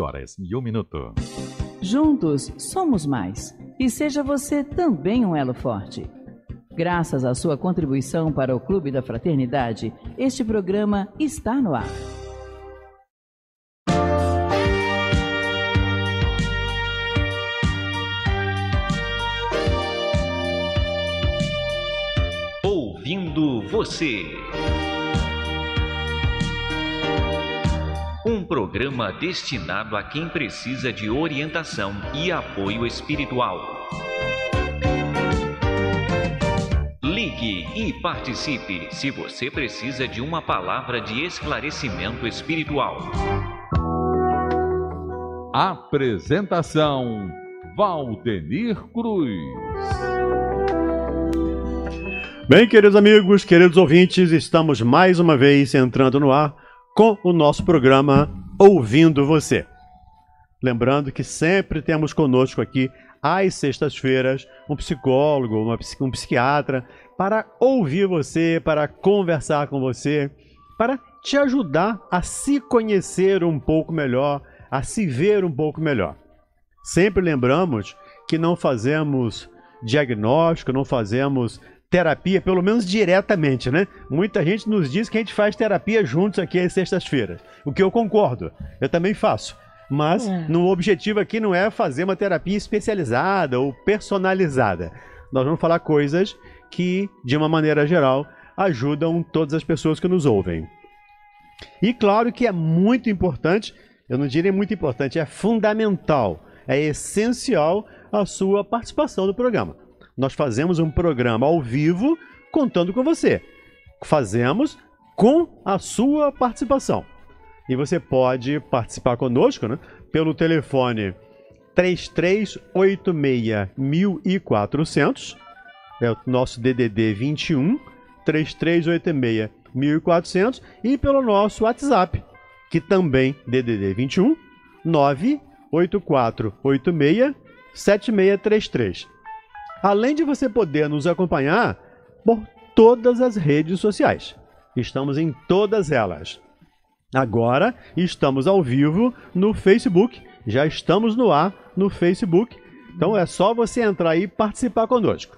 horas e um minuto. Juntos somos mais. E seja você também um elo forte. Graças à sua contribuição para o Clube da Fraternidade, este programa está no ar. Ouvindo você. Programa destinado a quem precisa de orientação e apoio espiritual. Ligue e participe se você precisa de uma palavra de esclarecimento espiritual. Apresentação: Valdenir Cruz. Bem, queridos amigos, queridos ouvintes, estamos mais uma vez entrando no ar com o nosso programa Ouvindo Você. Lembrando que sempre temos conosco aqui, às sextas-feiras, um psicólogo, uma, um psiquiatra, para ouvir você, para conversar com você, para te ajudar a se conhecer um pouco melhor, a se ver um pouco melhor. Sempre lembramos que não fazemos diagnóstico, não fazemos terapia, pelo menos diretamente, né? Muita gente nos diz que a gente faz terapia juntos aqui às sextas-feiras. O que eu concordo, eu também faço. Mas é. no objetivo aqui não é fazer uma terapia especializada ou personalizada. Nós vamos falar coisas que, de uma maneira geral, ajudam todas as pessoas que nos ouvem. E claro que é muito importante, eu não diria muito importante, é fundamental, é essencial a sua participação no programa. Nós fazemos um programa ao vivo contando com você. Fazemos com a sua participação. E você pode participar conosco né, pelo telefone 3386 1400, é o nosso DDD 21 3386 1400 e pelo nosso WhatsApp, que também DDD 21 98486 7633 além de você poder nos acompanhar por todas as redes sociais. Estamos em todas elas. Agora estamos ao vivo no Facebook, já estamos no ar no Facebook. Então é só você entrar e participar conosco.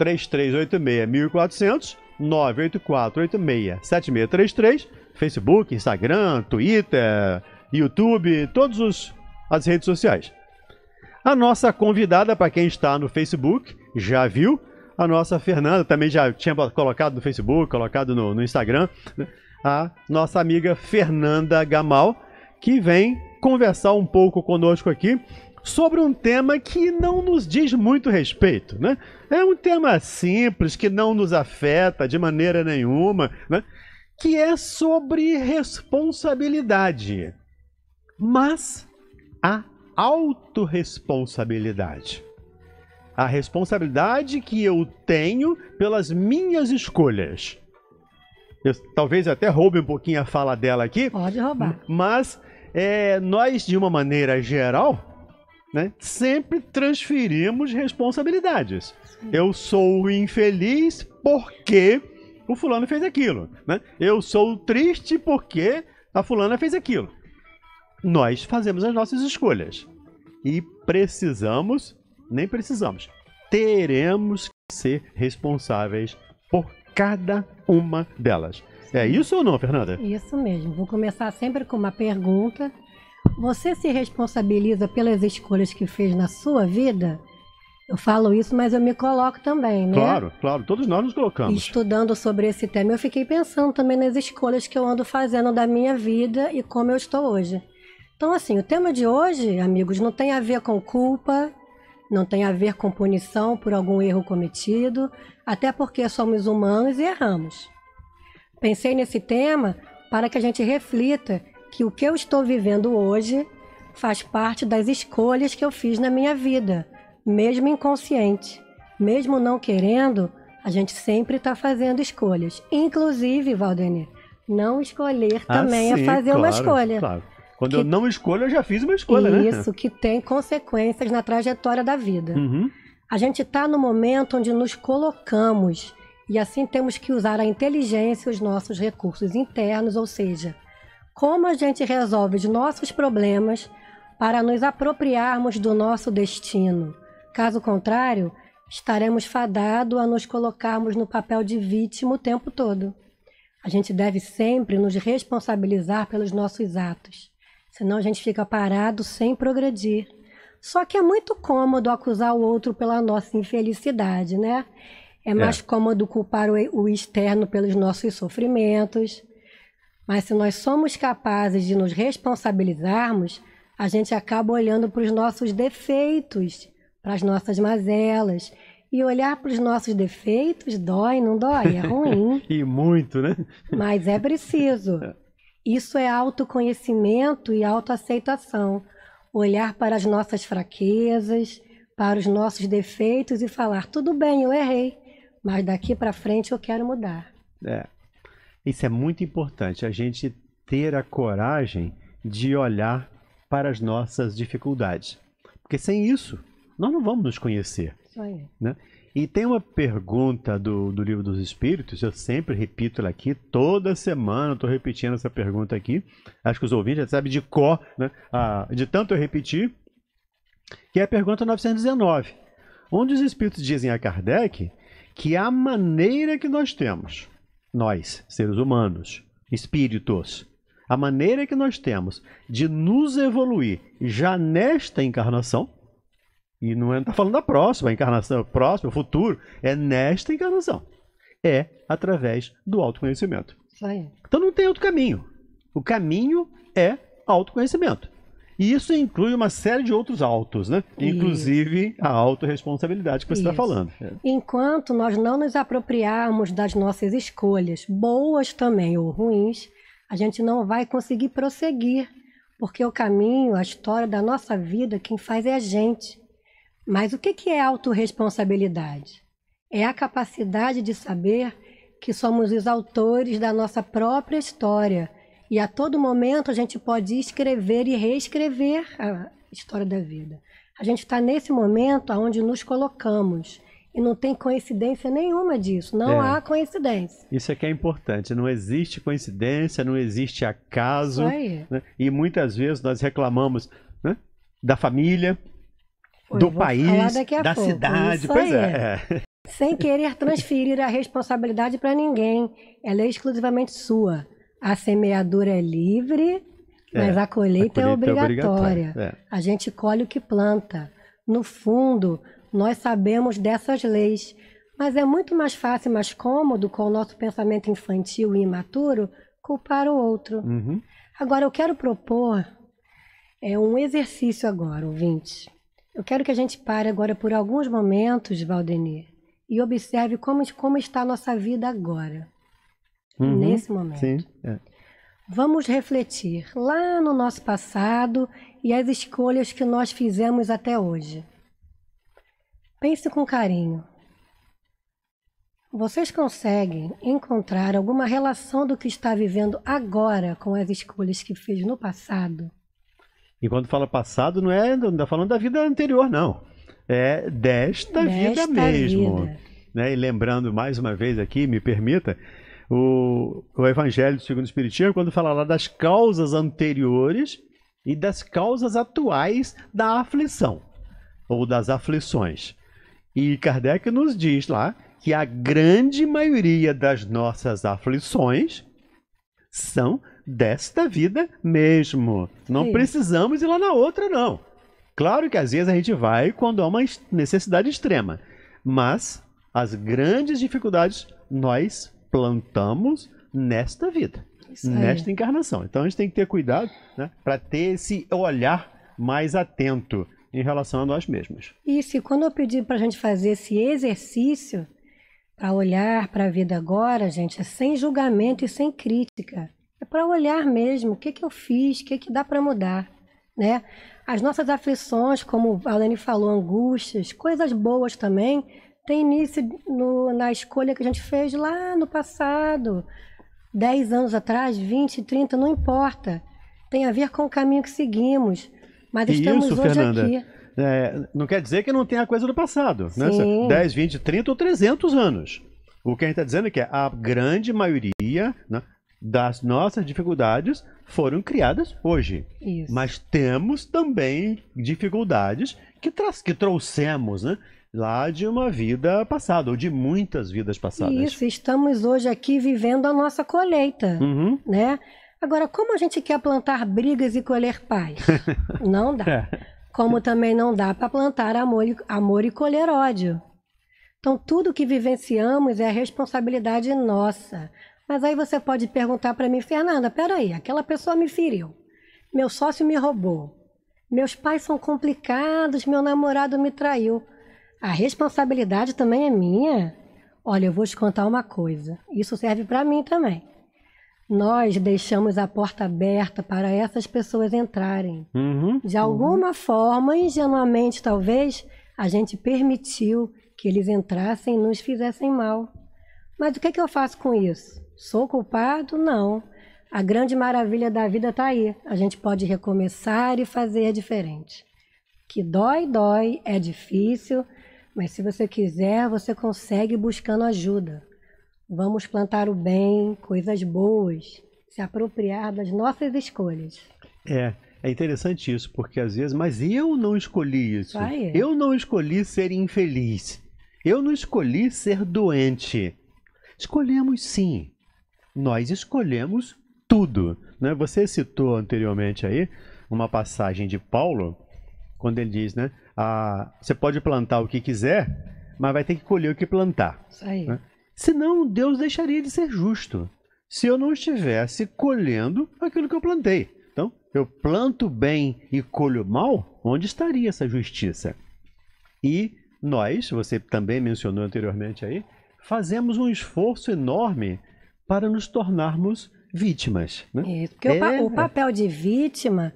3386-1400, 98486-7633, Facebook, Instagram, Twitter, YouTube, todas as redes sociais. A nossa convidada, para quem está no Facebook, já viu. A nossa Fernanda também já tinha colocado no Facebook, colocado no, no Instagram. Né? A nossa amiga Fernanda Gamal, que vem conversar um pouco conosco aqui sobre um tema que não nos diz muito respeito, né? É um tema simples que não nos afeta de maneira nenhuma, né? Que é sobre responsabilidade. Mas a autorresponsabilidade. A responsabilidade que eu tenho pelas minhas escolhas. Eu, talvez até roube um pouquinho a fala dela aqui. Pode roubar. Mas é, nós, de uma maneira geral, né, sempre transferimos responsabilidades. Sim. Eu sou infeliz porque o fulano fez aquilo. Né? Eu sou triste porque a fulana fez aquilo nós fazemos as nossas escolhas. E precisamos, nem precisamos, teremos que ser responsáveis por cada uma delas. É isso ou não, Fernanda? Isso mesmo. Vou começar sempre com uma pergunta. Você se responsabiliza pelas escolhas que fez na sua vida? Eu falo isso, mas eu me coloco também, né? Claro, claro, todos nós nos colocamos. Estudando sobre esse tema, eu fiquei pensando também nas escolhas que eu ando fazendo da minha vida e como eu estou hoje. Então, assim, o tema de hoje, amigos, não tem a ver com culpa, não tem a ver com punição por algum erro cometido, até porque somos humanos e erramos. Pensei nesse tema para que a gente reflita que o que eu estou vivendo hoje faz parte das escolhas que eu fiz na minha vida, mesmo inconsciente. Mesmo não querendo, a gente sempre está fazendo escolhas. Inclusive, Valdenir, não escolher ah, também é sim, é fazer claro, uma escolha. Claro. Quando que... eu não escolho, eu já fiz uma escolha, Isso, né? Isso, que tem consequências na trajetória da vida. Uhum. A gente está no momento onde nos colocamos e assim temos que usar a inteligência e os nossos recursos internos, ou seja, como a gente resolve os nossos problemas para nos apropriarmos do nosso destino. Caso contrário, estaremos fadados a nos colocarmos no papel de vítima o tempo todo. A gente deve sempre nos responsabilizar pelos nossos atos, senão a gente fica parado sem progredir. Só que é muito cômodo acusar o outro pela nossa infelicidade, né? É mais é. cômodo culpar o, externo pelos nossos sofrimentos. Mas se nós somos capazes de nos responsabilizarmos, a gente acaba olhando para os nossos defeitos, para as nossas mazelas. E olhar para os nossos defeitos dói, não dói? É ruim. e muito, né? Mas é preciso. Isso é autoconhecimento e autoaceitação. Olhar para as nossas fraquezas, para os nossos defeitos e falar: tudo bem, eu errei, mas daqui para frente eu quero mudar. É. Isso é muito importante, a gente ter a coragem de olhar para as nossas dificuldades. Porque sem isso, nós não vamos nos conhecer. Isso aí. Né? E tem uma pergunta do, do Livro dos Espíritos, eu sempre repito ela aqui, toda semana estou repetindo essa pergunta aqui. Acho que os ouvintes já sabem de cor, né? Ah, de tanto eu repetir, que é a pergunta 919, onde os Espíritos dizem a Kardec que a maneira que nós temos, nós, seres humanos, espíritos, a maneira que nós temos de nos evoluir já nesta encarnação, e não está falando da próxima encarnação, próximo, futuro, é nesta encarnação. É através do autoconhecimento. Então não tem outro caminho. O caminho é autoconhecimento. E isso inclui uma série de outros autos, né? Inclusive a autorresponsabilidade que você está falando. É. Enquanto nós não nos apropriarmos das nossas escolhas, boas também ou ruins, a gente não vai conseguir prosseguir, porque o caminho, a história da nossa vida, quem faz é a gente. Mas o que é autorresponsabilidade? É a capacidade de saber que somos os autores da nossa própria história e a todo momento a gente pode escrever e reescrever a história da vida. A gente está nesse momento onde nos colocamos. E não tem coincidência nenhuma disso. Não é. há coincidência. Isso é que é importante. Não existe coincidência, não existe acaso. Isso aí. Né? E muitas vezes nós reclamamos né? da família, do país, da pouco. cidade. Isso pois é. é. Sem querer transferir a responsabilidade para ninguém. Ela é exclusivamente sua. A semeadura é livre, é, mas a colheita, a colheita é obrigatória. É. A gente colhe o que planta. No fundo, nós sabemos dessas leis, mas é muito mais fácil, mais cômodo, com o nosso pensamento infantil e imaturo, culpar o outro. Uhum. Agora, eu quero propor é um exercício agora, ouvinte. Eu quero que a gente pare agora por alguns momentos, Valdenir, e observe como, como está a nossa vida agora, uhum. nesse momento. Sim, é. Vamos refletir lá no nosso passado e as escolhas que nós fizemos até hoje. Pense com carinho. Vocês conseguem encontrar alguma relação do que está vivendo agora com as escolhas que fez no passado? E quando fala passado, não é não está falando da vida anterior, não. É desta, desta vida mesmo. Vida. Né? E lembrando mais uma vez aqui, me permita, o, o Evangelho segundo o Espiritismo, quando fala lá das causas anteriores e das causas atuais da aflição ou das aflições. E Kardec nos diz lá que a grande maioria das nossas aflições são desta vida mesmo. Não Sim. precisamos ir lá na outra, não. Claro que às vezes a gente vai quando há uma necessidade extrema, mas as grandes dificuldades nós plantamos nesta vida, nesta encarnação. Então a gente tem que ter cuidado né, para ter esse olhar mais atento em relação a nós mesmos. Isso, e quando eu pedi para a gente fazer esse exercício, para olhar para a vida agora, gente, é sem julgamento e sem crítica. É para olhar mesmo o que, que eu fiz, o que, que dá para mudar. Né? As nossas aflições, como a Alane falou, angústias, coisas boas também, tem início no, na escolha que a gente fez lá no passado, 10 anos atrás, 20, 30, não importa. Tem a ver com o caminho que seguimos. Mas estamos Isso, hoje Fernanda. aqui. É, não quer dizer que não tem a coisa do passado, né? 10, 20, 30 ou 300 anos. O que a gente está dizendo é que a grande maioria, né, das nossas dificuldades foram criadas hoje. Isso. Mas temos também dificuldades que, tra que trouxemos, né? Lá de uma vida passada, ou de muitas vidas passadas. Isso, estamos hoje aqui vivendo a nossa colheita, Uhum. né? Agora, como a gente quer plantar brigas e colher paz? Não dá. É. Como também não dá para plantar amor e, amor e colher ódio. Então, tudo que vivenciamos é responsabilidade nossa. Mas aí você pode perguntar para mim, Fernanda, peraí, aquela pessoa me feriu, meu sócio me roubou, meus pais são complicados, meu namorado me traiu. A responsabilidade também é minha? Olha, eu vou te contar uma coisa. Isso serve para mim também. Nós deixamos a porta aberta para essas pessoas entrarem. Uhum. De alguma forma, ingenuamente talvez, a gente permitiu que eles entrassem e nos fizessem mal. Mas o que, que eu faço com isso? Sou culpado? Não. A grande maravilha da vida está aí. A gente pode recomeçar e fazer diferente. Que dói, dói, é difícil, mas se você quiser, você consegue buscando ajuda. Vamos plantar o bem, coisas boas, se apropriar das nossas escolhas. É, é interessante isso, porque às vezes, mas eu não escolhi isso. É? Eu não escolhi ser infeliz. Eu não escolhi ser doente. Escolhemos sim. Nós escolhemos tudo. Né? Você citou anteriormente aí uma passagem de Paulo, quando ele diz, né? Ah, você pode plantar o que quiser, mas vai ter que colher o que plantar. Isso aí. Né? Senão Deus deixaria de ser justo. Se eu não estivesse colhendo aquilo que eu plantei. Então, eu planto bem e colho mal, onde estaria essa justiça? E nós, você também mencionou anteriormente aí, fazemos um esforço enorme para nos tornarmos vítimas. Né? Isso, porque o, pa- É. o papel de vítima.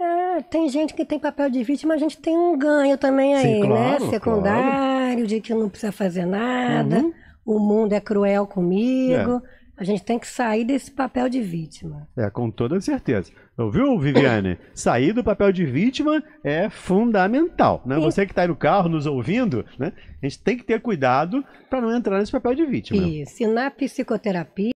é, tem gente que tem papel de vítima, a gente tem um ganho também aí, Sim, claro, né? Secundário, de que não precisa fazer nada, Uhum. o mundo é cruel comigo. A gente tem que sair desse papel de vítima. É, com toda certeza. Ouviu, Viviane? Sair do papel de vítima é fundamental. Né? Sim. Você que está aí no carro nos ouvindo, né? a gente tem que ter cuidado para não entrar nesse papel de vítima. Isso. E na psicoterapia,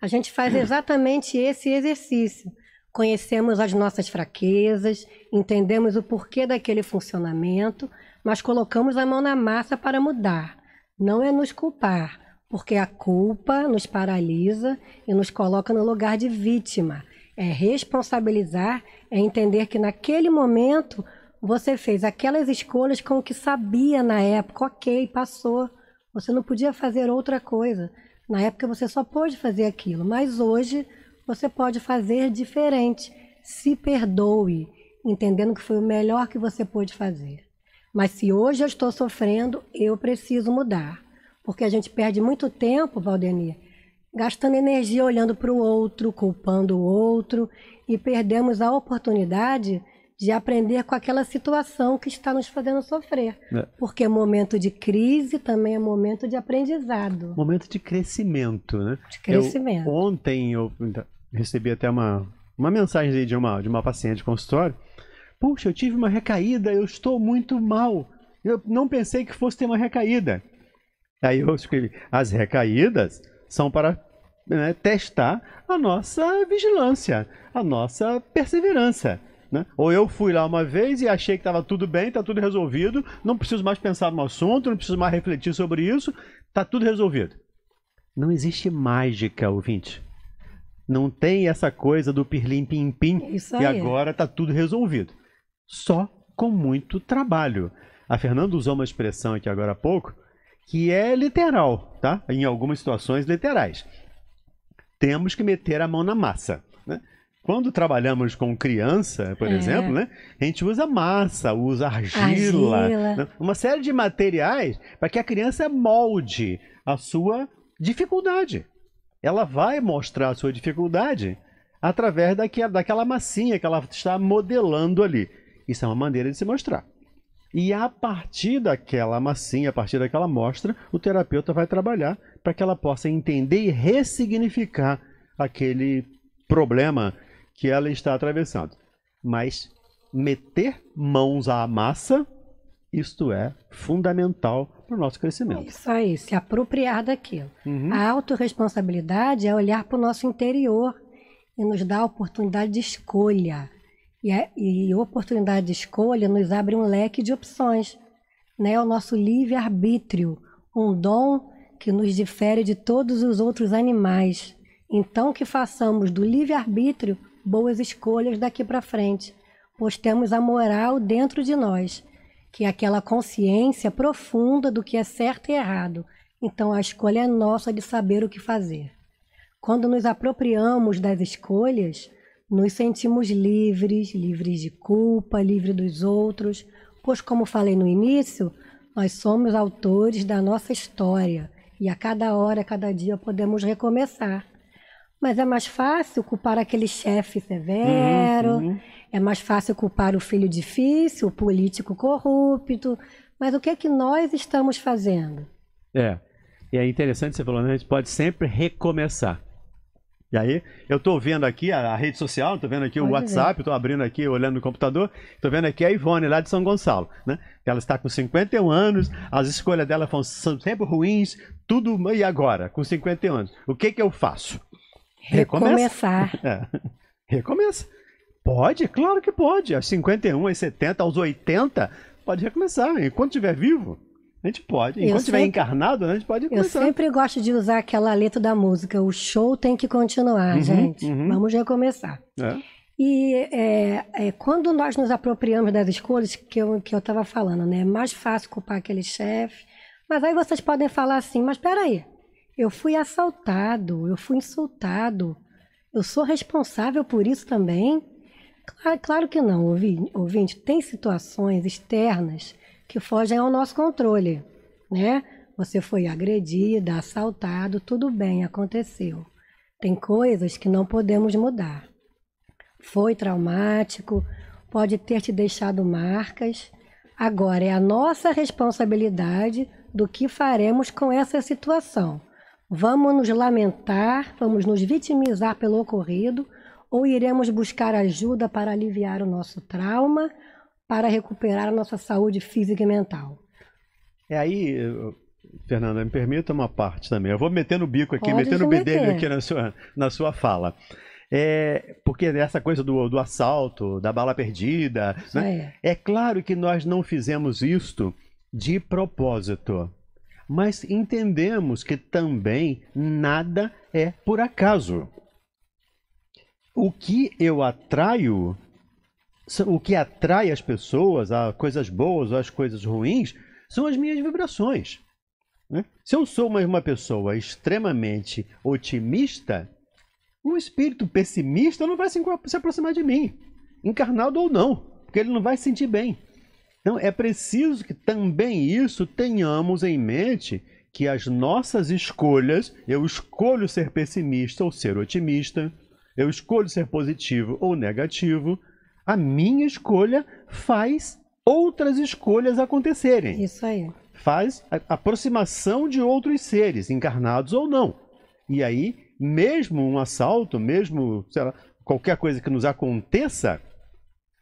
a gente faz exatamente esse exercício. Conhecemos as nossas fraquezas, entendemos o porquê daquele funcionamento, mas colocamos a mão na massa para mudar. Não é nos culpar, porque a culpa nos paralisa e nos coloca no lugar de vítima. É responsabilizar, é entender que naquele momento você fez aquelas escolhas com o que sabia na época, ok, passou. Você não podia fazer outra coisa. Na época você só pôde fazer aquilo, mas hoje você pode fazer diferente. Se perdoe, entendendo que foi o melhor que você pôde fazer. Mas se hoje eu estou sofrendo, eu preciso mudar. Porque a gente perde muito tempo, Valdemir, gastando energia olhando para o outro, culpando o outro, e perdemos a oportunidade de aprender com aquela situação que está nos fazendo sofrer. É. Porque momento de crise também é momento de aprendizado, Momento de crescimento, né? de crescimento. Eu- ontem eu recebi até uma, uma mensagem de uma, de uma paciente de consultório. Puxa, eu tive uma recaída, eu estou muito mal. Eu não pensei que fosse ter uma recaída. Aí eu escrevi, as recaídas são para né, testar a nossa vigilância, a nossa perseverança. né? Ou eu fui lá uma vez e achei que estava tudo bem, está tudo resolvido, não preciso mais pensar no assunto, não preciso mais refletir sobre isso, está tudo resolvido. Não existe mágica, ouvinte. Não tem essa coisa do pirlim-pim-pim Isso e agora está tudo resolvido. Só com muito trabalho. A Fernanda usou uma expressão aqui agora há pouco que é literal, tá? Em algumas situações literais. Temos que meter a mão na massa. Né? Quando trabalhamos com criança, por É. exemplo, né? a gente usa massa, usa argila, Argila. né? uma série de materiais para que a criança molde a sua dificuldade. Ela vai mostrar a sua dificuldade através daquela, daquela massinha que ela está modelando ali. Isso é uma maneira de se mostrar. E a partir daquela massinha, a partir daquela mostra, o terapeuta vai trabalhar para que ela possa entender e ressignificar aquele problema que ela está atravessando. Mas meter mãos à massa isto é fundamental para o nosso crescimento. Isso aí, se apropriar daquilo. Uhum. A autorresponsabilidade é olhar para o nosso interior e nos dar a oportunidade de escolha. E, a, e oportunidade de escolha nos abre um leque de opções. Né? O nosso livre-arbítrio, um dom que nos difere de todos os outros animais. Então, que façamos do livre-arbítrio boas escolhas daqui para frente, pois temos a moral dentro de nós, que é aquela consciência profunda do que é certo e errado. Então, a escolha é nossa de saber o que fazer. Quando nos apropriamos das escolhas, nos sentimos livres, livres de culpa, livres dos outros, pois, como falei no início, nós somos autores da nossa história e a cada hora, a cada dia podemos recomeçar. Mas é mais fácil culpar aquele chefe severo, Uhum, uhum. é mais fácil culpar o filho difícil, o político corrupto. Mas o que é que nós estamos fazendo? É. E é interessante você falou, né? A gente pode sempre recomeçar. E aí, eu tô vendo aqui a, a rede social, tô vendo aqui o Pode WhatsApp, tô abrindo aqui, olhando no computador, tô vendo aqui a Ivone, lá de São Gonçalo, né? Ela está com 51 anos, as escolhas dela são sempre ruins, tudo, e agora, com 51 anos? O que que eu faço? Recomeça. Recomeçar. É. Recomeça. Pode, claro que pode. Aos 51, aos 70, aos 80, pode recomeçar. Enquanto estiver vivo, a gente pode. Eu Enquanto estiver sempre- encarnado, né, a gente pode Eu recomeçar. sempre gosto de usar aquela letra da música. O show tem que continuar, Uhum, gente. uhum. Vamos recomeçar. É. E é, é, quando nós nos apropriamos das escolhas que eu que eu estava falando, né? É mais fácil culpar aquele chefe. Mas aí vocês podem falar assim, mas peraí, eu fui assaltado, eu fui insultado, eu sou responsável por isso também? Claro, claro que não, ouvi- ouvinte. Tem situações externas que fogem ao nosso controle, né? Você foi agredida, assaltado, tudo bem, aconteceu. Tem coisas que não podemos mudar foi traumático, pode ter te deixado marcas. Agora é a nossa responsabilidade do que faremos com essa situação. Vamos nos lamentar, vamos nos vitimizar pelo ocorrido ou iremos buscar ajuda para aliviar o nosso trauma, para recuperar a nossa saúde física e mental. É aí, Fernanda, me permita uma parte também. Eu vou meter no bico aqui, Pode metendo o bedelho meter. aqui na sua, na sua fala. É, porque essa coisa do, do assalto, da bala perdida, né? é. É claro que nós não fizemos isto de propósito, mas entendemos que também nada é por acaso. O que eu atraio, o que atrai as pessoas a coisas boas ou as coisas ruins, são as minhas vibrações. né? Se eu sou uma, uma pessoa extremamente otimista, um espírito pessimista não vai se, se aproximar de mim, encarnado ou não, porque ele não vai se sentir bem. Então é preciso que também isso tenhamos em mente que as nossas escolhas, eu escolho ser pessimista ou ser otimista, eu escolho ser positivo ou negativo, a minha escolha faz outras escolhas acontecerem Isso aí. faz a aproximação de outros seres, encarnados ou não. E aí, mesmo um assalto, mesmo lá, qualquer coisa que nos aconteça,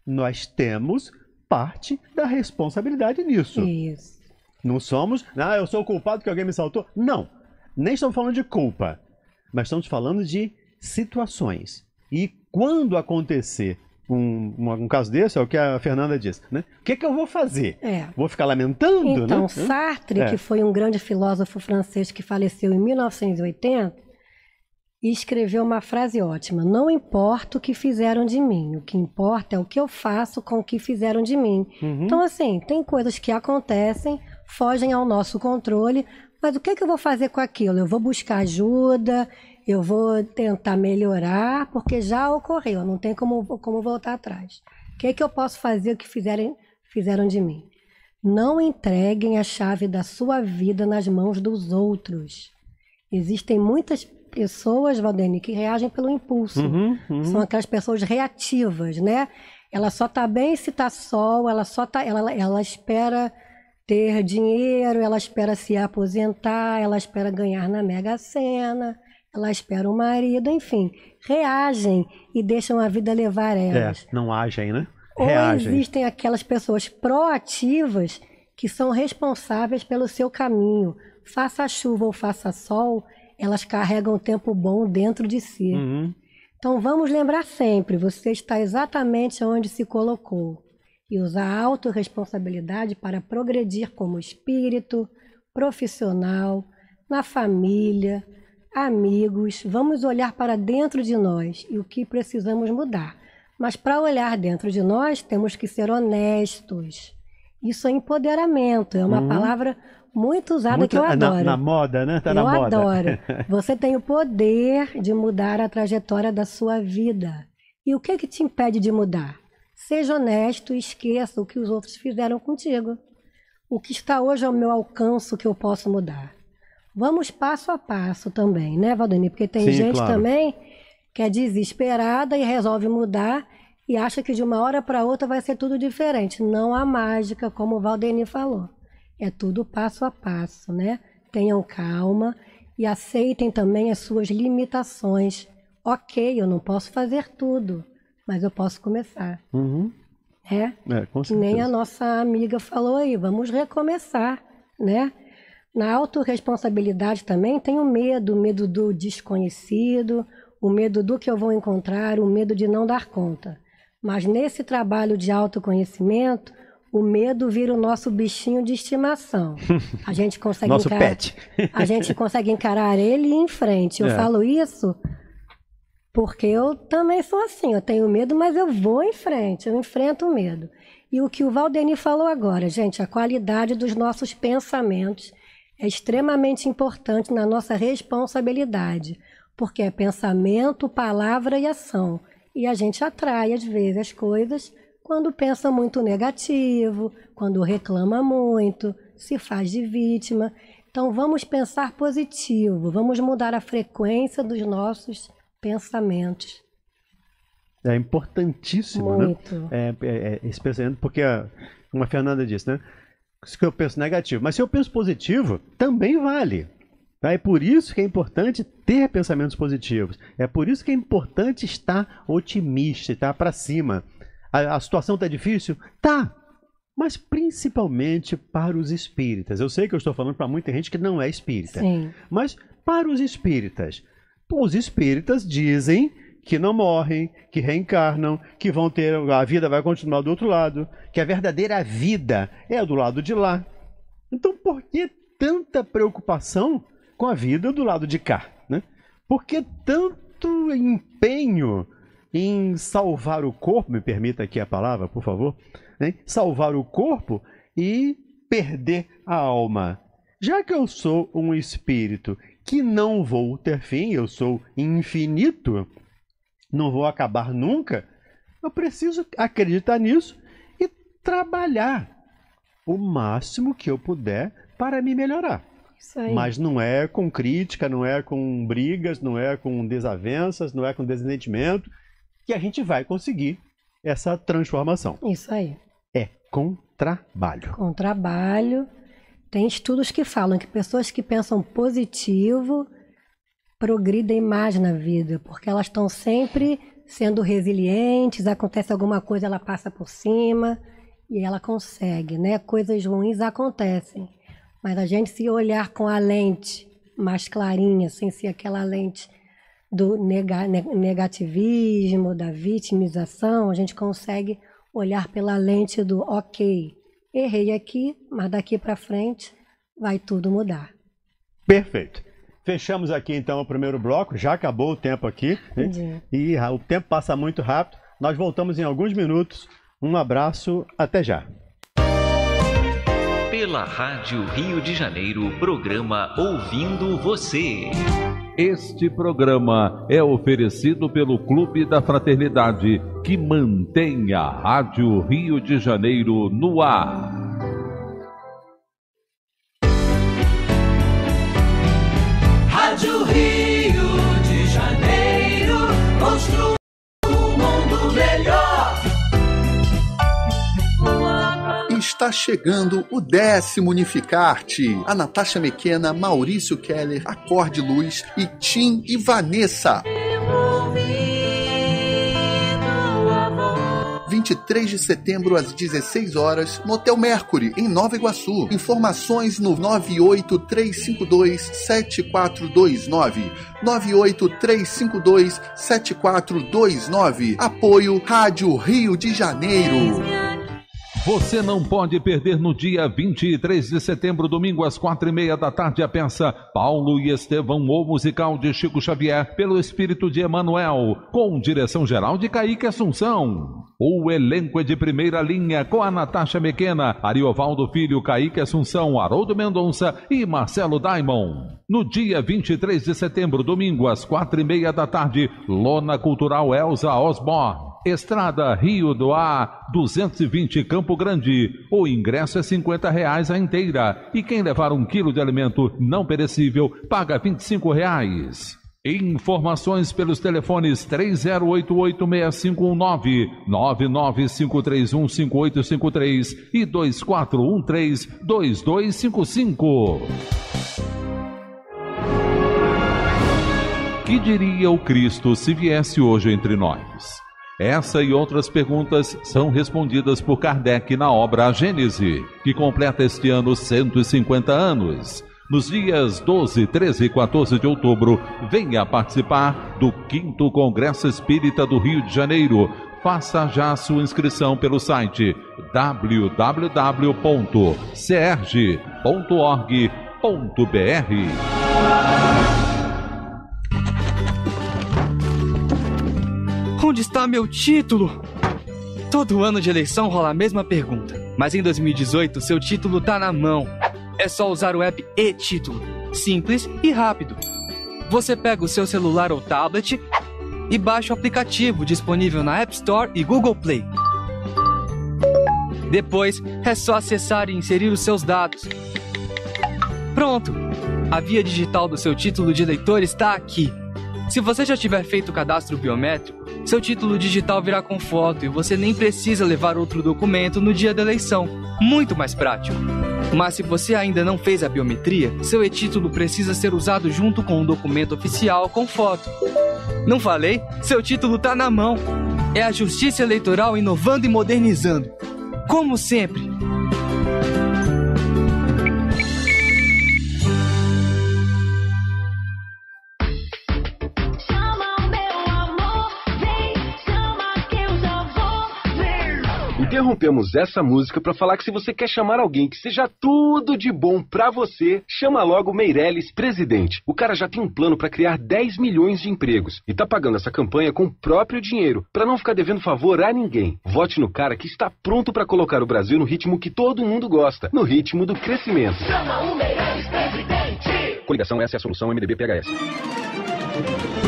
nós temos parte da responsabilidade nisso. Isso. Não somos, ah, eu sou o culpado que alguém me saltou. Não, nem estamos falando de culpa, mas estamos falando de situações. E quando acontecer um, um, um caso desse, é o que a Fernanda disse, né? O que, que eu vou fazer? É. Vou ficar lamentando, Então, né? Sartre, É. que foi um grande filósofo francês que faleceu em 1980, escreveu uma frase ótima: Não importa o que fizeram de mim, o que importa é o que eu faço com o que fizeram de mim. Uhum. Então, assim, tem coisas que acontecem, fogem ao nosso controle, mas o que, que eu vou fazer com aquilo? Eu vou buscar ajuda, eu vou tentar melhorar, porque já ocorreu, não tem como, como voltar atrás. O que, que eu posso fazer o que fizerem, fizeram de mim? Não entreguem a chave da sua vida nas mãos dos outros. Existem muitas pessoas, Valdene, que reagem pelo impulso. Uhum, uhum. São aquelas pessoas reativas, né? Ela só tá bem se tá sol, ela só tá, ela, ela espera ter dinheiro, ela espera se aposentar, ela espera ganhar na Mega Sena, ela espera um marido, enfim, reagem e deixam a vida levar É, elas. não agem, né? Ou Reagem. existem aquelas pessoas proativas que são responsáveis pelo seu caminho. Faça chuva ou faça sol, elas carregam o tempo bom dentro de si. Uhum. Então vamos lembrar sempre: você está exatamente onde se colocou. E usar a autorresponsabilidade para progredir como espírito, profissional, na família, amigos. Vamos olhar para dentro de nós e o que precisamos mudar. Mas para olhar dentro de nós, temos que ser honestos. Isso é empoderamento, é uma Uhum. palavra muito usada Muito- que eu na- adoro. Na, moda, né? Tá eu na moda. adoro. Você tem o poder de mudar a trajetória da sua vida. E o que que te impede de mudar? Seja honesto e esqueça o que os outros fizeram contigo. O que está hoje ao meu alcance, o que eu posso mudar. Vamos passo a passo também, né, Valdemir? Porque tem Sim, gente claro. também que é desesperada e resolve mudar e acha que de uma hora para outra vai ser tudo diferente. Não há mágica, como o Valdemir falou. É tudo passo a passo, né? Tenham calma e aceitem também as suas limitações. Ok, eu não posso fazer tudo, mas eu posso começar, Uhum. né? É, com Que nem a certeza. nossa amiga falou aí, vamos recomeçar, né? Na autorresponsabilidade também tem o medo, o medo do desconhecido, o medo do que eu vou encontrar, o medo de não dar conta. Mas nesse trabalho de autoconhecimento, o medo vira o nosso bichinho de estimação. A gente consegue Nosso encarar, pet. a gente consegue encarar ele em frente. Eu É. falo isso porque eu também sou assim. Eu tenho medo, mas eu vou em frente. Eu enfrento o medo. E o que o Valdeni falou agora, gente, a qualidade dos nossos pensamentos é extremamente importante na nossa responsabilidade, porque é pensamento, palavra e ação. E a gente atrai, às vezes, as coisas quando pensa muito negativo, quando reclama muito, se faz de vítima. Então, vamos pensar positivo, vamos mudar a frequência dos nossos pensamentos. É importantíssimo, né? Muito. É, é, é, esse pensamento, porque, a- como a Fernanda disse, né? Se eu penso negativo, mas se eu penso positivo, também vale. Tá? É por isso que é importante ter pensamentos positivos. É por isso que é importante estar otimista, estar para cima. A, a situação está difícil? Tá. Mas principalmente para os espíritas. Eu sei que eu estou falando para muita gente que não é espírita. Sim. Mas para os espíritas, os espíritas dizem que não morrem, que reencarnam, que vão ter a vida vai continuar do outro lado, que a verdadeira vida é do lado de lá. Então, por que tanta preocupação com a vida do lado de cá, né? Por que tanto empenho em salvar o corpo, me permita aqui a palavra, por favor, né? salvar o corpo e perder a alma? Já que eu sou um espírito que não vou ter fim, eu sou infinito, não vou acabar nunca, eu preciso acreditar nisso e trabalhar o máximo que eu puder para me melhorar. Isso aí. Mas não é com crítica, não é com brigas, não é com desavenças, não é com desentendimento que a gente vai conseguir essa transformação. Isso aí. É com trabalho. Com trabalho. Tem estudos que falam que pessoas que pensam positivo progridem mais na vida, porque elas estão sempre sendo resilientes, acontece alguma coisa, ela passa por cima e ela consegue, né? Coisas ruins acontecem, mas a gente se olhar com a lente mais clarinha, sem ser aquela lente do nega- ne- negativismo, da vitimização, a gente consegue olhar pela lente do ok, errei aqui, mas daqui para frente vai tudo mudar. Perfeito. Fechamos aqui então o primeiro bloco, já acabou o tempo aqui. né? Entendi. E ah, o tempo passa muito rápido. Nós voltamos em alguns minutos. Um abraço, até já. Pela Rádio Rio de Janeiro, programa Ouvindo Você. Este programa é oferecido pelo Clube da Fraternidade, que mantém a Rádio Rio de Janeiro no ar. Está chegando o décimo Unificarte. A Natasha Mequena, Maurício Keller, Acorde Luz e Tim e Vanessa. 20 23 de setembro às 16 horas no Hotel Mercury, em Nova Iguaçu. Informações no 983527429. 983527429. Apoio Rádio Rio de Janeiro. Você não pode perder no dia 23 de setembro, domingo, às quatro e meia da tarde, a peça Paulo e Estevão, o musical de Chico Xavier, pelo espírito de Emanuel, com direção geral de Kaique Assunção. O elenco é de primeira linha, com a Natasha Mequena, Ariovaldo Filho, Kaique Assunção, Haroldo Mendonça e Marcelo Daimon. No dia 23 de setembro, domingo, às quatro e meia da tarde, Lona Cultural Elza Osborne. Estrada Rio do Ar, 220 Campo Grande. O ingresso é 50 reais a inteira. E quem levar um quilo de alimento não perecível paga 25 reais. Informações pelos telefones 30886519, 995315853 e 24132255. Que diria o Cristo se viesse hoje entre nós? Essa e outras perguntas são respondidas por Kardec na obra A Gênese, que completa este ano 150 anos. Nos dias 12, 13 e 14 de outubro, venha participar do 5 Congresso Espírita do Rio de Janeiro. Faça já sua inscrição pelo site www.cerge.org.br. Onde está meu título? Todo ano de eleição rola a mesma pergunta, mas em 2018 seu título tá na mão. É só usar o app e-título, simples e rápido. Você pega o seu celular ou tablet e baixa o aplicativo disponível na App Store e Google Play. Depois é só acessar e inserir os seus dados. Pronto! A via digital do seu título de eleitor está aqui. Se você já tiver feito o cadastro biométrico, seu título digital virá com foto e você nem precisa levar outro documento no dia da eleição. Muito mais prático. Mas se você ainda não fez a biometria, seu e-título precisa ser usado junto com um documento oficial com foto. Não falei? Seu título tá na mão. É a Justiça Eleitoral inovando e modernizando. Como sempre. Interrompemos essa música para falar que se você quer chamar alguém que seja tudo de bom pra você, chama logo Meirelles presidente. O cara já tem um plano para criar 10 milhões de empregos e tá pagando essa campanha com o próprio dinheiro, para não ficar devendo favor a ninguém. Vote no cara que está pronto para colocar o Brasil no ritmo que todo mundo gosta, no ritmo do crescimento. Chama o Meirelles presidente. Coligação essa é a solução MDB PHS.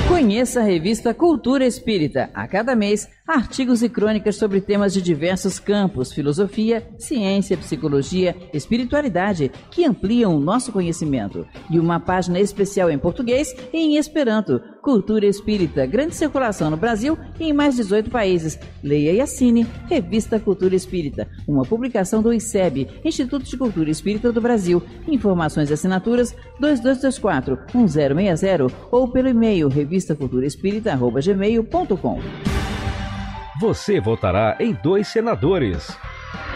Conheça a revista Cultura Espírita. A cada mês, artigos e crônicas sobre temas de diversos campos: filosofia, ciência, psicologia, espiritualidade, que ampliam o nosso conhecimento. E uma página especial em português e em Esperanto. Cultura Espírita, grande circulação no Brasil e em mais 18 países. Leia e assine Revista Cultura Espírita, uma publicação do ICEB, Instituto de Cultura Espírita do Brasil. Informações e assinaturas 2224 1060 ou pelo e-mail revistaculturaespírita.gmail.com. Você votará em dois senadores.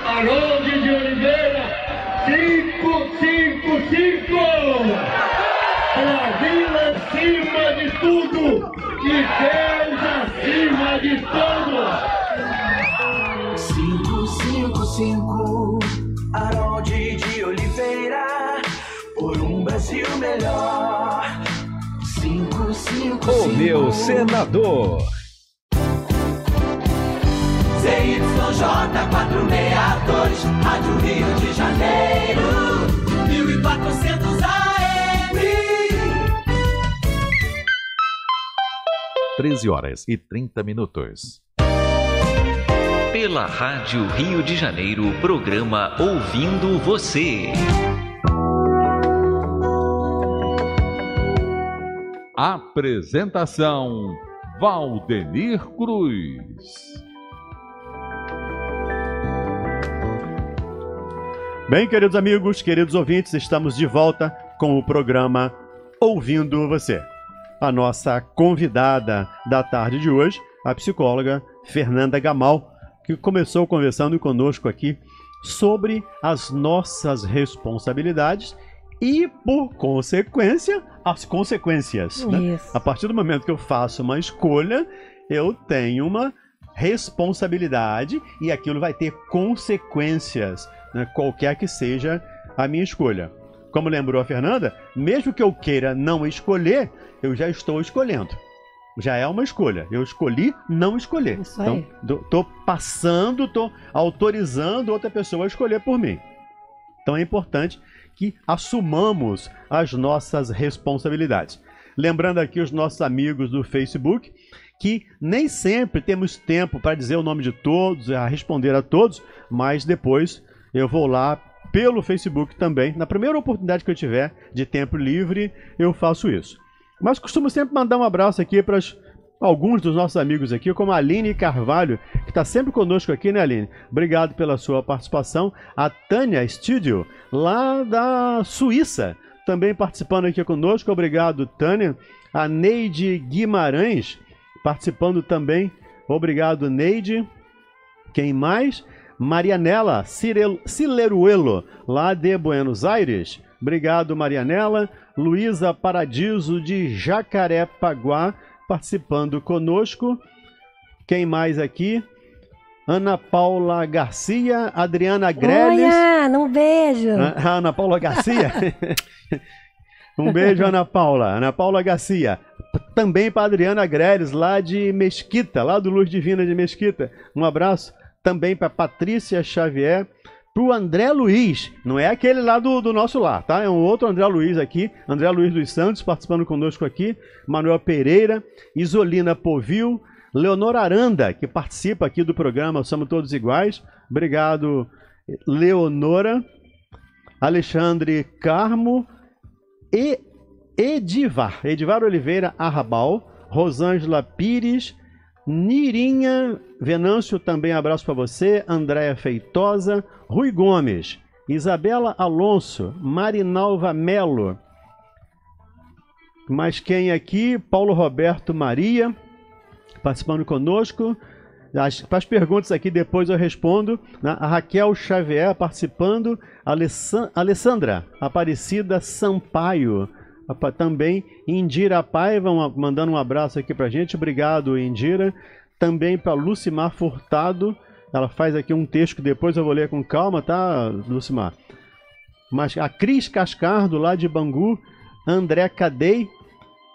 Haroldo de Oliveira, 555! Tudo e Deus acima de tudo! 555 Harold de Oliveira Por um Brasil melhor 555 O meu senador. ZYJ 462, Rádio Rio de Janeiro, 1400 13 horas e 30 minutos. Pela Rádio Rio de Janeiro, programa Ouvindo Você. Apresentação: Valdenir Cruz. Bem, queridos amigos, queridos ouvintes, estamos de volta com o programa Ouvindo Você. A nossa convidada da tarde de hoje, a psicóloga Fernanda Gamal, que começou conversando conosco aqui sobre as nossas responsabilidades e, por consequência, as consequências. Né? A partir do momento que eu faço uma escolha, eu tenho uma responsabilidade e aquilo vai ter consequências, né? qualquer que seja a minha escolha. Como lembrou a Fernanda, mesmo que eu queira não escolher, eu já estou escolhendo. Já é uma escolha. Eu escolhi não escolher. Isso aí. Então, tô passando, tô autorizando outra pessoa a escolher por mim. Então é importante que assumamos as nossas responsabilidades. Lembrando aqui os nossos amigos do Facebook que nem sempre temos tempo para dizer o nome de todos, a responder a todos, mas depois eu vou lá pelo Facebook também. Na primeira oportunidade que eu tiver de tempo livre, eu faço isso. Mas costumo sempre mandar um abraço aqui para alguns dos nossos amigos aqui, como a Aline Carvalho, que está sempre conosco aqui, né, Aline? Obrigado pela sua participação. A Tânia Studio, lá da Suíça, também participando aqui conosco. Obrigado, Tânia. A Neide Guimarães, participando também. Obrigado, Neide. Quem mais? Marianela Cileruelo, lá de Buenos Aires. Obrigado, Marianela. Luísa Paradiso, de Jacarepaguá, participando conosco. Quem mais aqui? Ana Paula Garcia, Adriana Greles. Olha, um beijo. A- Ana Paula Garcia. um beijo, Ana Paula. Ana Paula Garcia. Também para Adriana Greles, lá de Mesquita, lá do Luz Divina de Mesquita. Um abraço. Também para Patrícia Xavier. Para o André Luiz, não é aquele lá do, do nosso lar, tá? É um outro André Luiz aqui. André Luiz dos Santos participando conosco aqui. Manuel Pereira, Isolina Povil, Leonor Aranda, que participa aqui do programa Somos Todos Iguais. Obrigado, Leonora. Alexandre Carmo e Edivar, Edivar Oliveira Arrabal, Rosângela Pires, Nirinha Venâncio, também abraço para você, Andréa Feitosa, Rui Gomes, Isabela Alonso, Marinalva Melo, mais quem aqui? Paulo Roberto Maria, participando conosco. As, as perguntas aqui depois eu respondo. né? A Raquel Xavier participando. Alessan- Alessandra Aparecida Sampaio também. Indira Paiva uma- mandando um abraço aqui para gente. Obrigado, Indira. Também para Lucimar Furtado. Ela faz aqui um texto que depois eu vou ler com calma, tá, Lucimar? Mas a Cris Cascardo, lá de Bangu. André Cadei.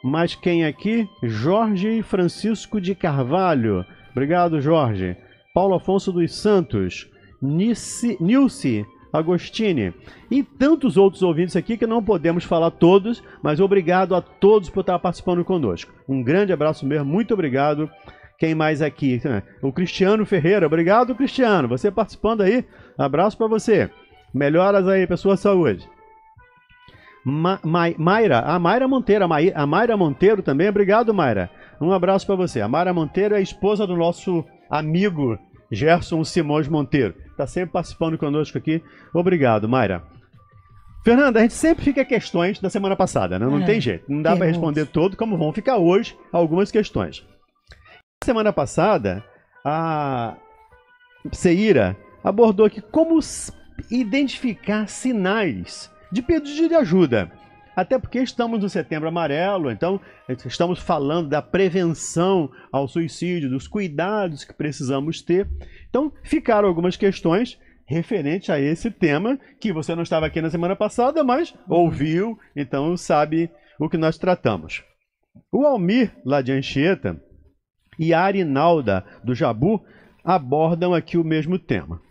Mais quem aqui? Jorge Francisco de Carvalho. Obrigado, Jorge. Paulo Afonso dos Santos. Nilce Agostini. E tantos outros ouvintes aqui que não podemos falar todos, mas obrigado a todos por estar participando conosco. Um grande abraço mesmo, muito obrigado. Quem mais aqui? O Cristiano Ferreira. Obrigado, Cristiano. Você participando aí. Abraço para você. Melhoras aí para sua saúde. Ma Mai- Mayra, a Mayra Monteiro, a, Mai- a Mayra Monteiro também, obrigado Mayra. Um abraço para você. A Mayra Monteiro é a esposa do nosso amigo Gerson Simões Monteiro. Está sempre participando conosco aqui. Obrigado, Mayra. Fernanda, a gente sempre fica questões da semana passada, né? Não É, tem jeito. Não dá para responder todo, como vão ficar hoje algumas questões. Semana passada, a Seira abordou aqui como identificar sinais de pedido de ajuda. Até porque estamos no setembro amarelo, então estamos falando da prevenção ao suicídio, dos cuidados que precisamos ter. Então ficaram algumas questões referentes a esse tema que você não estava aqui na semana passada, mas ouviu, então sabe o que nós tratamos. O Almir, lá de Anchieta, e a Arinalda, do Jabu, abordam aqui o mesmo tema.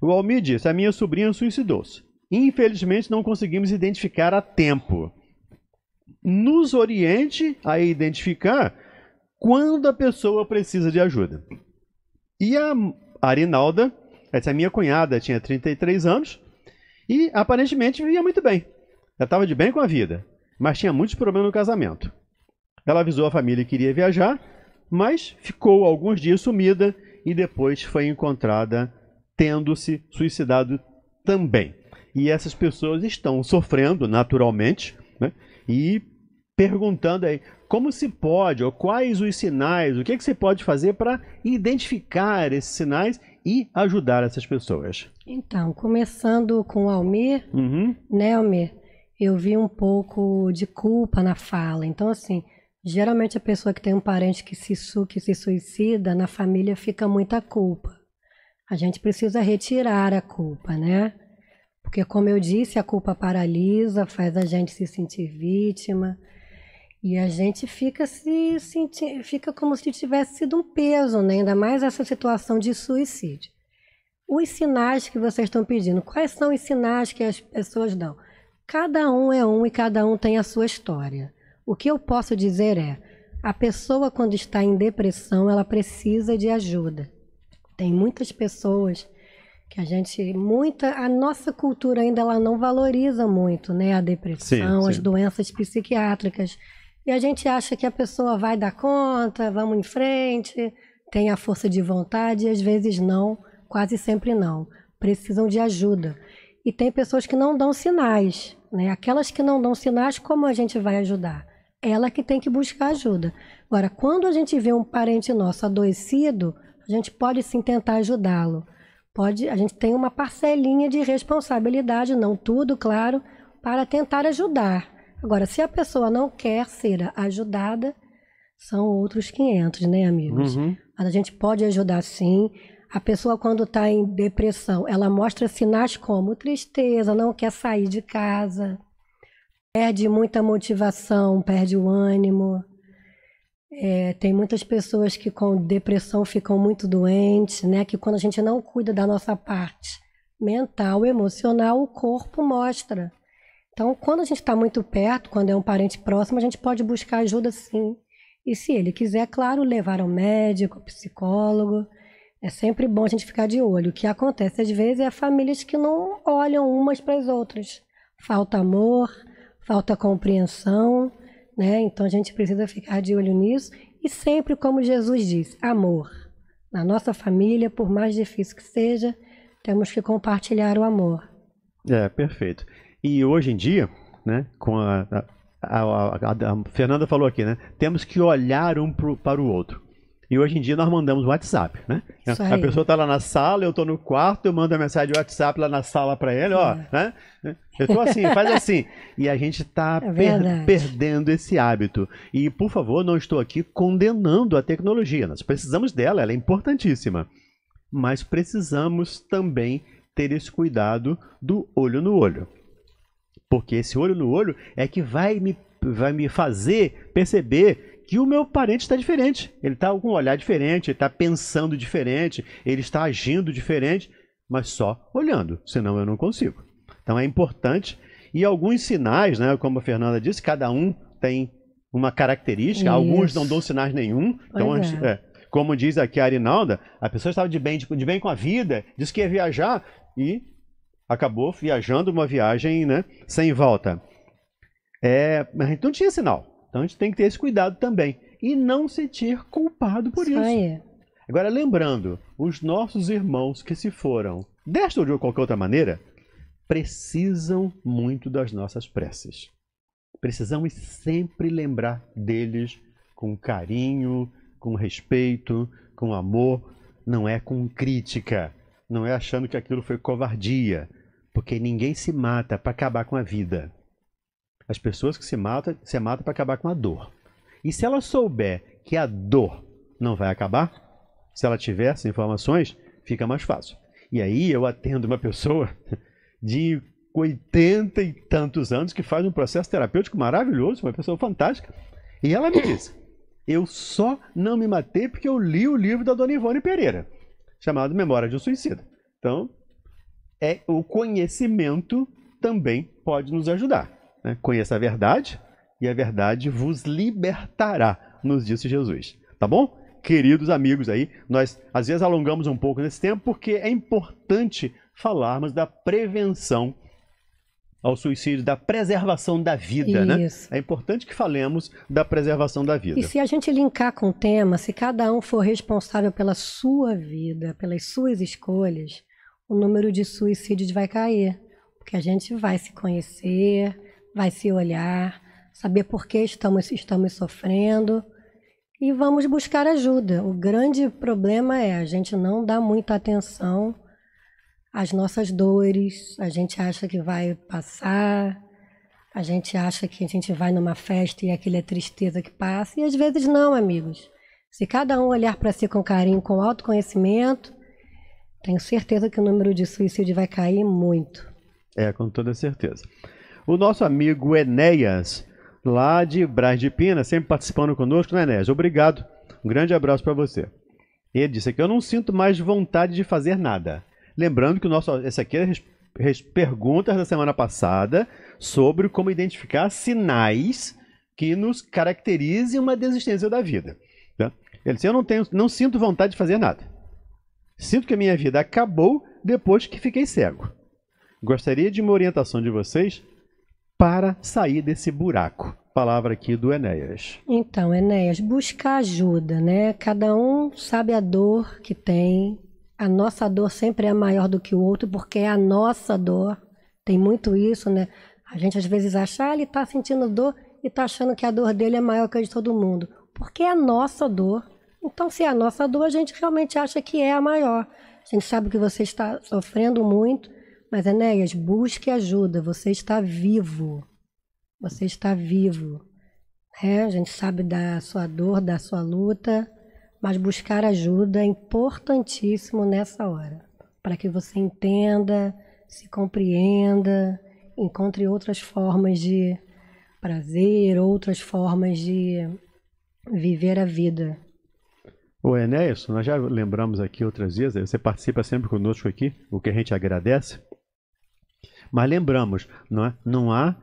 O Almir diz: A minha sobrinha suicidou-se. Infelizmente, não conseguimos identificar a tempo. Nos oriente a identificar quando a pessoa precisa de ajuda. E a Arinalda, essa é minha cunhada, tinha 33 anos e aparentemente vivia muito bem. Ela estava de bem com a vida, mas tinha muitos problemas no casamento. Ela avisou a família que iria viajar, mas ficou alguns dias sumida e depois foi encontrada tendo-se suicidado também. E essas pessoas estão sofrendo naturalmente né? e perguntando aí como se pode, ou quais os sinais, o que, que se pode fazer para identificar esses sinais e ajudar essas pessoas? Então, começando com o Almir, Uhum. né, Almir? Eu vi um pouco de culpa na fala. Então, assim, geralmente a pessoa que tem um parente que se, que se suicida, na família fica muita culpa. A gente precisa retirar a culpa, né? Porque, como eu disse, a culpa paralisa, faz a gente se sentir vítima. E a gente fica se fica como se tivesse sido um peso, né? Ainda mais essa situação de suicídio. Os sinais que vocês estão pedindo, quais são os sinais que as pessoas dão? Cada um é um e cada um tem a sua história. O que eu posso dizer é, a pessoa quando está em depressão, ela precisa de ajuda. Tem muitas pessoas que a gente muita a nossa cultura ainda ela não valoriza muito, né, a depressão, Sim, as sim. doenças psiquiátricas. E a gente acha que a pessoa vai dar conta, vamos em frente, tem a força de vontade, e às vezes não, quase sempre não. Precisam de ajuda. E tem pessoas que não dão sinais, né? Aquelas que não dão sinais, como a gente vai ajudar? Ela que tem que buscar ajuda. Agora, quando a gente vê um parente nosso adoecido, a gente pode sim tentar ajudá-lo. Pode, a gente tem uma parcelinha de responsabilidade, não tudo, claro, para tentar ajudar. Agora, se a pessoa não quer ser ajudada, são outros 500, né, amigos? Uhum. Mas a gente pode ajudar sim. A pessoa, quando está em depressão, ela mostra sinais como tristeza, não quer sair de casa, perde muita motivação, perde o ânimo. É, tem muitas pessoas que com depressão ficam muito doentes, né? Que quando a gente não cuida da nossa parte mental, emocional, o corpo mostra. Então, quando a gente está muito perto, quando é um parente próximo, a gente pode buscar ajuda sim. E se ele quiser, claro, levar ao médico, ao psicólogo. É sempre bom a gente ficar de olho. O que acontece às vezes é famílias que não olham umas para as outras. Falta amor, falta compreensão, né? Então a gente precisa ficar de olho nisso e sempre, como Jesus diz, amor. Na nossa família, por mais difícil que seja, temos que compartilhar o amor. É, perfeito. E hoje em dia, né, com a, a, a- a- Fernanda falou aqui, né, temos que olhar um pro- para o outro. E hoje em dia nós mandamos WhatsApp, né? Isso A aí. pessoa está lá na sala, eu estou no quarto, eu mando a mensagem de WhatsApp lá na sala para ele, ó, É. né? Eu estou assim, faz assim. E a gente está É verdade. perdendo esse hábito. E, por favor, não estou aqui condenando a tecnologia. Nós precisamos dela, ela é importantíssima. Mas precisamos também ter esse cuidado do olho no olho. Porque esse olho no olho é que vai me, vai me fazer perceber que o meu parente está diferente. Ele está com um olhar diferente, ele está pensando diferente, ele está agindo diferente, mas só olhando, senão eu não consigo. Então é importante. E alguns sinais, né, como a Fernanda disse, cada um tem uma característica, alguns Isso. não dão sinais nenhum. Então, é. é, como diz aqui a Arinalda, a pessoa estava de bem, de bem com a vida, disse que ia viajar e acabou viajando uma viagem né, sem volta. É, mas a gente não tinha sinal. Então a gente tem que ter esse cuidado também. E não se sentir culpado por isso. aí. Agora, lembrando, os nossos irmãos que se foram, desta ou de qualquer outra maneira, precisam muito das nossas preces. Precisamos sempre lembrar deles com carinho, com respeito, com amor. Não é com crítica, não é achando que aquilo foi covardia, porque ninguém se mata para acabar com a vida. As pessoas que se matam, se matam para acabar com a dor. E se ela souber que a dor não vai acabar, se ela tiver essas informações, fica mais fácil. E aí eu atendo uma pessoa de 80 e tantos anos que faz um processo terapêutico maravilhoso, uma pessoa fantástica, e ela me disse: Eu só não me matei porque eu li o livro da Dona Ivone Pereira, chamado Memória de um Suicida. Então, é o conhecimento também pode nos ajudar. Né? Conheça a verdade e a verdade vos libertará, nos disse Jesus. Tá bom? Queridos amigos aí, nós às vezes alongamos um pouco nesse tempo porque é importante falarmos da prevenção ao suicídio, da preservação da vida, né? Isso. É importante que falemos da preservação da vida. E se a gente linkar com o tema, se cada um for responsável pela sua vida, pelas suas escolhas, o número de suicídios vai cair. Porque a gente vai se conhecer, vai se olhar, saber por que estamos, estamos sofrendo. e vamos buscar ajuda. O grande problema é a gente não dá muita atenção às nossas dores, a gente acha que vai passar, a gente acha que a gente vai numa festa e aquilo é tristeza que passa, e às vezes não, amigos. Se cada um olhar para si com carinho, com autoconhecimento, tenho certeza que o número de suicídio vai cair muito. É, com toda certeza. O nosso amigo Enéas, lá de Brás de Pina, sempre participando conosco, né, Enéas? Obrigado. Um grande abraço para você. Ele disse aqui: Eu não sinto mais vontade de fazer nada. Lembrando que o nosso, essa aqui é perguntas da semana passada sobre como identificar sinais que nos caracterizem uma desistência da vida. tá? Ele disse: Eu não, tenho, não sinto vontade de fazer nada. Sinto que a minha vida acabou depois que fiquei cego. Gostaria de uma orientação de vocês para sair desse buraco. Palavra aqui do Enéas. Então, Enéas, buscar ajuda, né? Cada um sabe a dor que tem. A nossa dor sempre é maior do que o outro, porque é a nossa dor. Tem muito isso, né? A gente às vezes acha, ah, ele tá sentindo dor e tá achando que a dor dele é maior que a de todo mundo. Porque é a nossa dor. Então, se é a nossa dor, a gente realmente acha que é a maior. A gente sabe que você está sofrendo muito, mas Enéas, busque ajuda. Você está vivo. Você está vivo. É, a gente sabe da sua dor, da sua luta, mas buscar ajuda é importantíssimo nessa hora, para que você entenda, se compreenda, encontre outras formas de prazer, outras formas de viver a vida. O Enéas, nós já lembramos aqui outras vezes, você participa sempre conosco aqui, o que a gente agradece. Mas lembramos, não, é? não há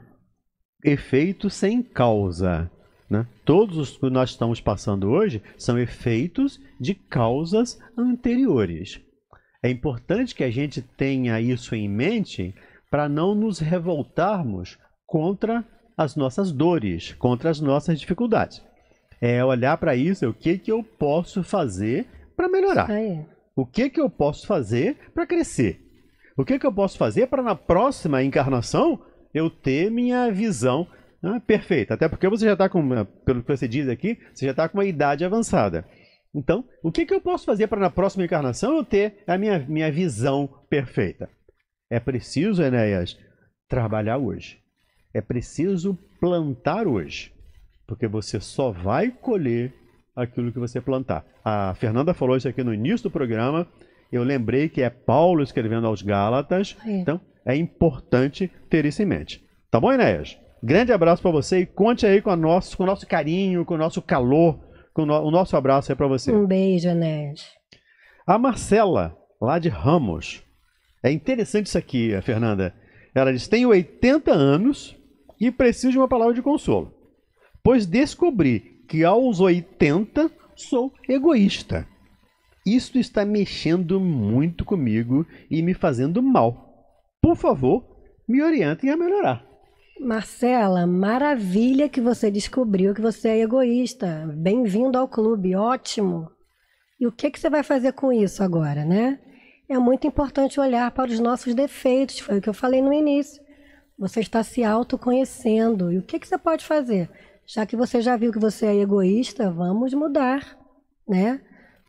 efeito sem causa. Né? Todos os que nós estamos passando hoje são efeitos de causas anteriores. É importante que a gente tenha isso em mente para não nos revoltarmos contra as nossas dores, contra as nossas dificuldades. É olhar para isso, o que, que eu posso fazer para melhorar? O que, que eu posso fazer para crescer? O que, que eu posso fazer para na próxima encarnação eu ter minha visão né, perfeita? Até porque você já está com, pelo que você diz aqui, você já está com uma idade avançada. Então, o que, que eu posso fazer para na próxima encarnação eu ter a minha, minha visão perfeita? É preciso, Enéas, trabalhar hoje. É preciso plantar hoje. Porque você só vai colher aquilo que você plantar. A Fernanda falou isso aqui no início do programa. Eu lembrei que é Paulo escrevendo aos Gálatas. É. Então, é importante ter isso em mente. Tá bom, Enéas? Grande abraço para você e conte aí com, a nosso, com o nosso carinho, com o nosso calor, com o, no- o nosso abraço aí para você. Um beijo, Enéas. A Marcela, lá de Ramos. É interessante isso aqui, a Fernanda. Ela diz: Tenho 80 anos e preciso de uma palavra de consolo, pois descobri que aos 80 sou egoísta. Isto está mexendo muito comigo e me fazendo mal. Por favor, me orientem a melhorar. Marcela, maravilha que você descobriu que você é egoísta. Bem-vindo ao clube, ótimo. E o que, que você vai fazer com isso agora, né? É muito importante olhar para os nossos defeitos, foi o que eu falei no início. Você está se autoconhecendo. E o que, que você pode fazer? Já que você já viu que você é egoísta, vamos mudar, né?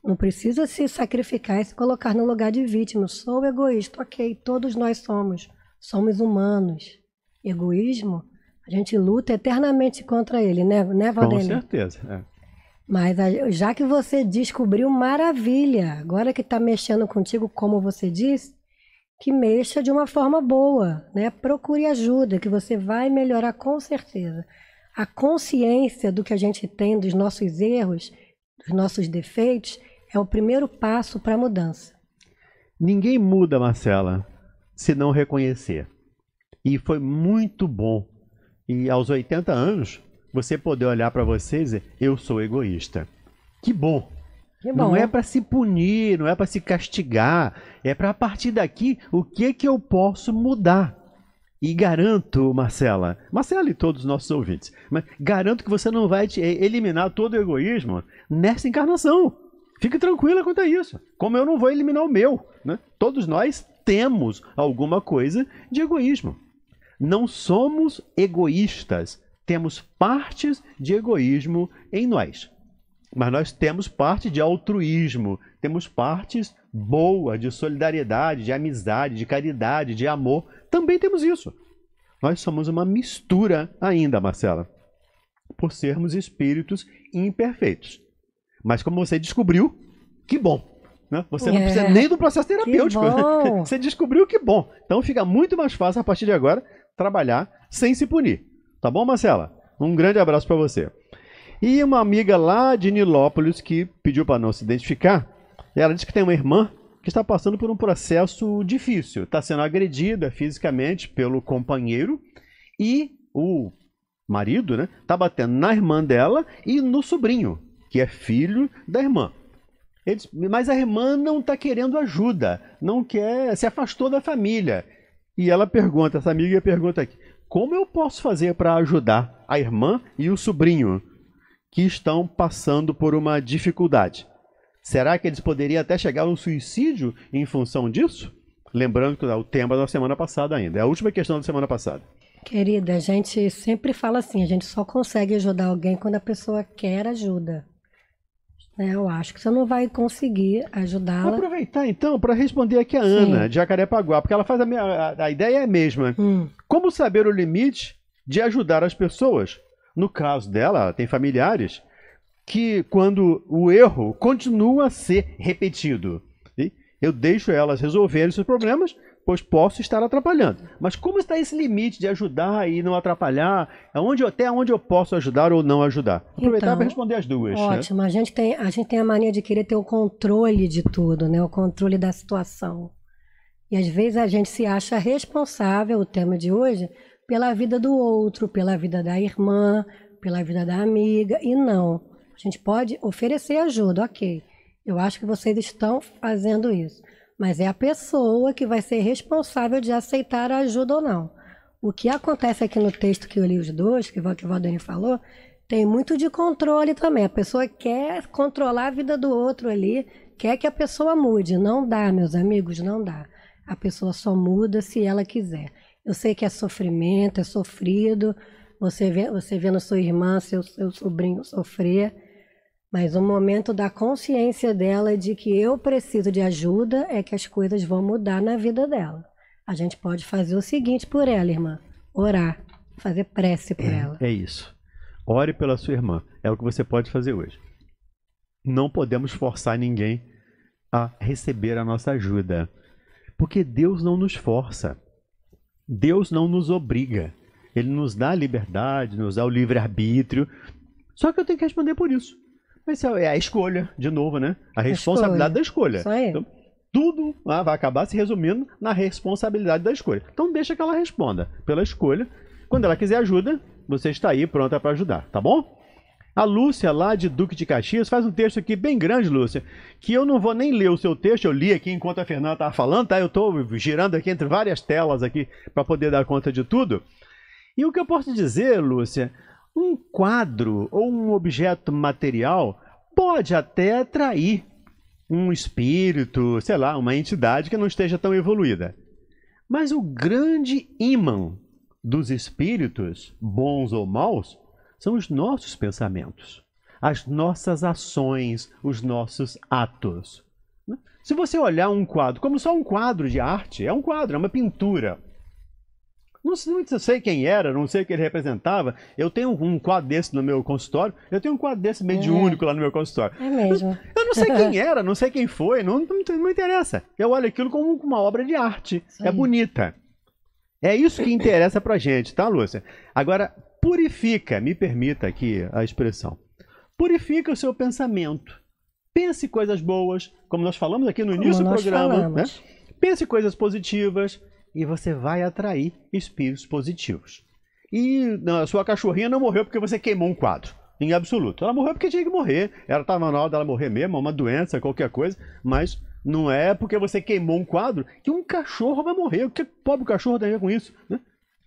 Não precisa se sacrificar e se colocar no lugar de vítima. Sou egoísta, ok, todos nós somos. Somos humanos. Egoísmo, a gente luta eternamente contra ele, né, né Com Valdemir? certeza. é. Mas já que você descobriu, maravilha. Agora que está mexendo contigo, como você disse, que mexa de uma forma boa, né? Procure ajuda, que você vai melhorar com certeza. A consciência do que a gente tem dos nossos erros, dos nossos defeitos, é o primeiro passo para a mudança. Ninguém muda, Marcela, se não reconhecer. E foi muito bom. E aos 80 anos, você poder olhar para você e dizer: Eu sou egoísta. Que bom. Que Não bom. é para se punir, não é para se castigar. É para a partir daqui o que que eu posso mudar. E garanto, Marcela, Marcela e todos os nossos ouvintes, mas garanto que você não vai te- eliminar todo o egoísmo nessa encarnação. Fique tranquila quanto a isso. Como eu não vou eliminar o meu. Né? Todos nós temos alguma coisa de egoísmo. Não somos egoístas, temos partes de egoísmo em nós. Mas nós temos parte de altruísmo, temos partes boas de solidariedade, de amizade, de caridade, de amor. Também temos isso. Nós somos uma mistura ainda, Marcela, por sermos espíritos imperfeitos. Mas como você descobriu, que bom. Né? Você não É. precisa nem do processo terapêutico. Você descobriu que bom. Então fica muito mais fácil a partir de agora trabalhar sem se punir. Tá bom, Marcela? Um grande abraço para você. E uma amiga lá de Nilópolis que pediu para não se identificar, ela disse que tem uma irmã que está passando por um processo difícil. Está sendo agredida fisicamente pelo companheiro e o marido, né, tá batendo na irmã dela e no sobrinho, que é filho da irmã. Mas a irmã não está querendo ajuda, não quer, se afastou da família. E ela pergunta, essa amiga pergunta aqui, como eu posso fazer para ajudar a irmã e o sobrinho que estão passando por uma dificuldade? Será que eles poderiam até chegar ao suicídio em função disso? Lembrando que é o tema da semana passada ainda, é a última questão da semana passada. Querida, a gente sempre fala assim, a gente só consegue ajudar alguém quando a pessoa quer ajuda. Né, Eu acho que você não vai conseguir Vou ajudá-la. aproveitar então para responder aqui a Sim. Ana, de Jacarepaguá, porque ela faz a, minha, a, a ideia é a mesma. Hum, Como saber o limite de ajudar as pessoas? No caso dela, ela tem familiares que, quando o erro continua a ser repetido, eu deixo elas resolverem seus problemas, pois posso estar atrapalhando. Mas como está esse limite de ajudar e não atrapalhar? Aonde, até onde eu posso ajudar ou não ajudar? Aproveitar Então, para responder as duas. né? Ótimo. A gente, tem, a gente tem a mania de querer ter o controle de tudo, né? O controle da situação. E às vezes a gente se acha responsável, o tema de hoje, pela vida do outro, pela vida da irmã, pela vida da amiga, e não. A gente pode oferecer ajuda, ok. Eu acho que vocês estão fazendo isso. Mas é a pessoa que vai ser responsável de aceitar a ajuda ou não. O que acontece aqui no texto que eu li os dois, que o Valdani falou, tem muito de controle também. A pessoa quer controlar a vida do outro ali, quer que a pessoa mude. Não dá, meus amigos, não dá. A pessoa só muda se ela quiser. Eu sei que é sofrimento, é sofrido. Você vê, você vendo sua irmã, seu, seu sobrinho sofrer. Mas o momento da consciência dela de que eu preciso de ajuda é que as coisas vão mudar na vida dela. A gente pode fazer o seguinte por ela, irmã: orar, fazer prece por ela. É isso. Ore pela sua irmã. É o que você pode fazer hoje. Não podemos forçar ninguém a receber a nossa ajuda. Porque Deus não nos força. Deus não nos obriga. Ele nos dá a liberdade, nos dá o livre-arbítrio. Só que eu tenho que responder por isso. É a escolha, de novo, né? A responsabilidade da escolha. Isso aí. Então, tudo ah, vai acabar se resumindo na responsabilidade da escolha. Então deixa que ela responda pela escolha. Quando ela quiser ajuda, você está aí pronta para ajudar, tá bom? A Lúcia, lá de Duque de Caxias, faz um texto aqui bem grande, Lúcia, que eu não vou nem ler o seu texto, eu li aqui enquanto a Fernanda estava falando, tá? Eu estou girando aqui entre várias telas aqui para poder dar conta de tudo. E o que eu posso dizer, Lúcia, um quadro ou um objeto material pode até atrair um espírito, sei lá, uma entidade que não esteja tão evoluída. Mas o grande imã dos espíritos, bons ou maus, são os nossos pensamentos, as nossas ações, os nossos atos. Se você olhar um quadro como só um quadro de arte, é um quadro, é uma pintura. Não sei, não sei quem era, não sei o que ele representava. Eu tenho um quadro desse no meu consultório. Eu tenho um quadro desse mediúnico lá no meu consultório. É mesmo. Eu não sei quem era, não sei quem foi, não, não, não interessa. Eu olho aquilo como uma obra de arte. É aí. bonita. É isso que interessa pra gente, tá, Lúcia? Agora, purifica, me permita aqui a expressão. Purifica o seu pensamento. Pense coisas boas, como nós falamos aqui no Como início do programa. Né? Pense coisas positivas e você vai atrair espíritos positivos. E a sua cachorrinha não morreu porque você queimou um quadro. Em absoluto. Ela morreu porque tinha que morrer. Ela estava na hora dela morrer mesmo, uma doença, qualquer coisa. Mas não é porque você queimou um quadro que um cachorro vai morrer. O que pobre cachorro tem a ver com isso? Né?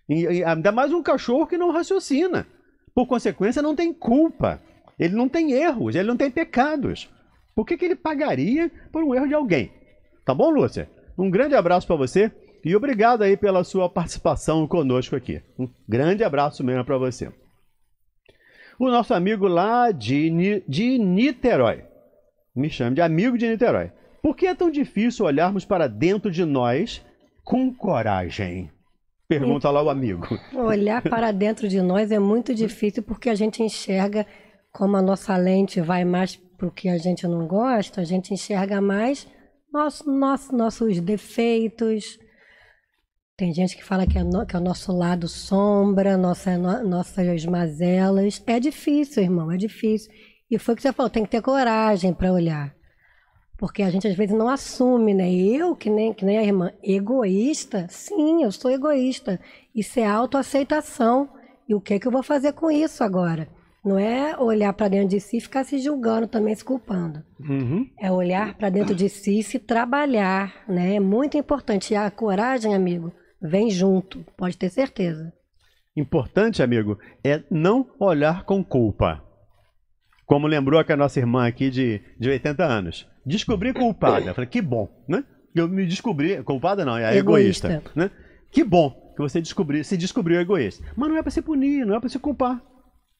E, e ainda mais um cachorro que não raciocina. Por consequência, não tem culpa. Ele não tem erros, ele não tem pecados. Por que, que ele pagaria por um erro de alguém? Tá bom, Lúcia? Um grande abraço para você e obrigado aí pela sua participação conosco aqui. Um grande abraço mesmo para você. O nosso amigo lá de, de Niterói. Me chame de amigo de Niterói. Por que é tão difícil olharmos para dentro de nós com coragem? Pergunta lá o amigo. Olhar para dentro de nós é muito difícil porque a gente enxerga como a nossa lente vai mais para o que a gente não gosta, a gente enxerga mais nosso, nosso, nossos defeitos. Tem gente que fala que é, no- que é o nosso lado sombra, nossa, no- nossas mazelas. É difícil, irmão, é difícil. E foi o que você falou, tem que ter coragem para olhar. Porque a gente às vezes não assume, né? Eu, que nem, que nem a irmã, egoísta? Sim, eu sou egoísta. Isso é autoaceitação. E o que, que eu vou fazer com isso agora? Não é olhar para dentro de si e ficar se julgando também, se culpando. Uhum. É olhar para dentro de si e se trabalhar, né? É muito importante. E a coragem, amigo, vem junto, pode ter certeza. Importante, amigo, é não olhar com culpa. Como lembrou a nossa irmã aqui de, de 80 anos. Descobri culpada. Eu falei, que bom, né? Eu me descobri. Culpada não, é egoísta. Egoísta. né? Que bom que você descobriu, se descobriu egoísta. Mas não é para se punir, não é para se culpar.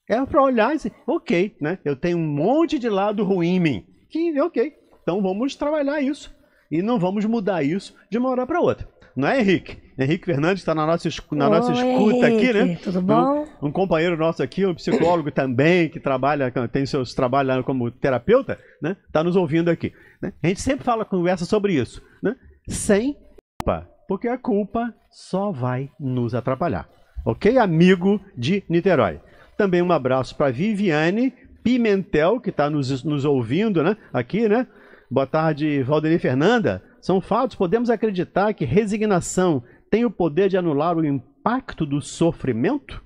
É para olhar e dizer, ok, né? Eu tenho um monte de lado ruim em mim. Que, ok. Então vamos trabalhar isso. E não vamos mudar isso de uma hora para outra. Não é, Henrique? Henrique Fernandes está na nossa, escu- na nossa Oi, escuta aqui, né? Henrique, tudo bom? Um, um companheiro nosso aqui, um psicólogo também, que trabalha, tem seus trabalhos lá como terapeuta, né? Está nos ouvindo aqui. né? A gente sempre fala, conversa sobre isso, né? Sem culpa, porque a culpa só vai nos atrapalhar. Ok, amigo de Niterói? Também um abraço para Viviane Pimentel, que está nos, nos ouvindo, né? Aqui, né? Boa tarde, Valdemir Fernanda. São fatos, podemos acreditar que resignação tem o poder de anular o impacto do sofrimento?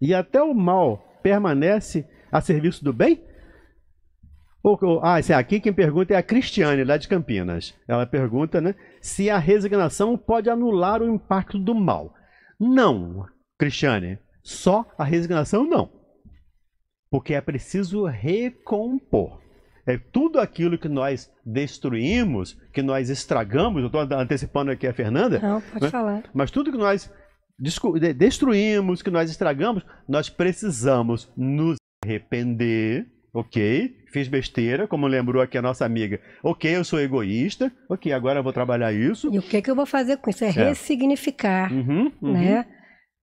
E até o mal permanece a serviço do bem? Ou- ou- ah, esse aqui quem pergunta é a Cristiane, lá de Campinas. Ela pergunta, né, se a resignação pode anular o impacto do mal. Não, Cristiane, só a resignação não. Porque é preciso recompor. É tudo aquilo que nós destruímos, que nós estragamos, eu estou antecipando aqui a Fernanda, Não, pode né? falar. mas tudo que nós destruímos, que nós estragamos, nós precisamos nos arrepender, ok? Fiz besteira, como lembrou aqui a nossa amiga. Ok, eu sou egoísta, ok, agora eu vou trabalhar isso. E o que, que eu vou fazer com isso? É, É. ressignificar, Uhum, uhum. né?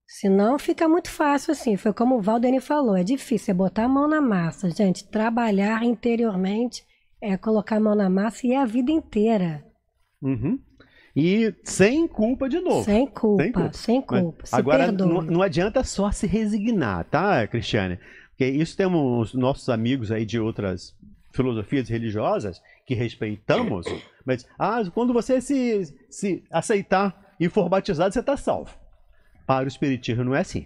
Senão fica muito fácil assim. Foi como o Valdeni falou, é difícil, é botar a mão na massa. Gente, trabalhar interiormente é colocar a mão na massa e é a vida inteira. Uhum. E sem culpa de novo. Sem culpa, sem culpa. Mas Se Agora, não, não adianta só se resignar, tá, Cristiane? Porque isso temos nossos amigos aí de outras filosofias religiosas que respeitamos, mas ah, quando você se, se aceitar e for batizado, você está salvo. Para o Espiritismo não é assim.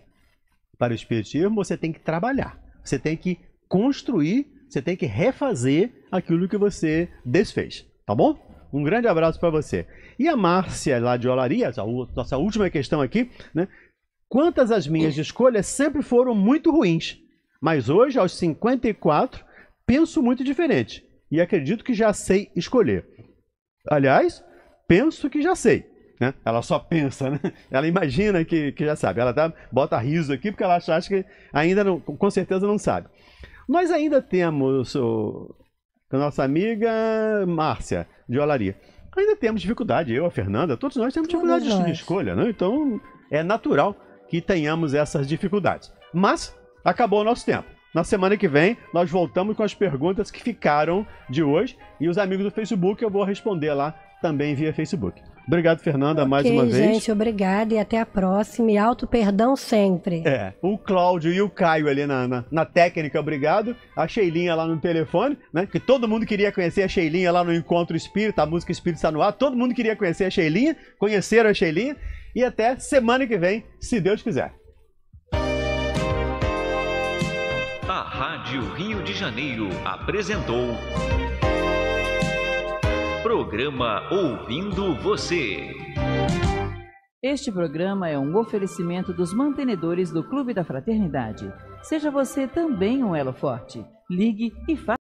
Para o Espiritismo você tem que trabalhar, você tem que construir, você tem que refazer aquilo que você desfez, tá bom? Um grande abraço para você. E a Márcia lá de Olaria, nossa última questão aqui, né? Quantas as minhas escolhas sempre foram muito ruins, mas hoje, aos 54, penso muito diferente e acredito que já sei escolher. Aliás, penso que já sei. Né? Ela só pensa, né? Ela imagina que, que já sabe. Ela tá, bota riso aqui porque ela acha, acha que ainda não, com certeza não sabe. Nós ainda temos o, a nossa amiga Márcia de Olaria. Ainda temos dificuldade, eu, a Fernanda, todos nós temos dificuldade de- de escolha, né? Então é natural que tenhamos essas dificuldades. Mas acabou o nosso tempo. Na semana que vem, nós voltamos com as perguntas que ficaram de hoje. E os amigos do Facebook eu vou responder lá também via Facebook. Obrigado, Fernanda, mais Ok, uma vez. gente, obrigada e até a próxima. E alto perdão sempre. É, o Cláudio e o Caio ali na, na, na técnica, obrigado. A Sheilinha lá no telefone, né? Que todo mundo queria conhecer a Sheilinha lá no Encontro Espírita, a música Espírita está no ar. Todo mundo queria conhecer a Sheilinha, conheceram a Sheilinha. E até semana que vem, se Deus quiser. A Rádio Rio de Janeiro apresentou. Programa Ouvindo Você. Este programa é um oferecimento dos mantenedores do Clube da Fraternidade. Seja você também um elo forte. Ligue e faça.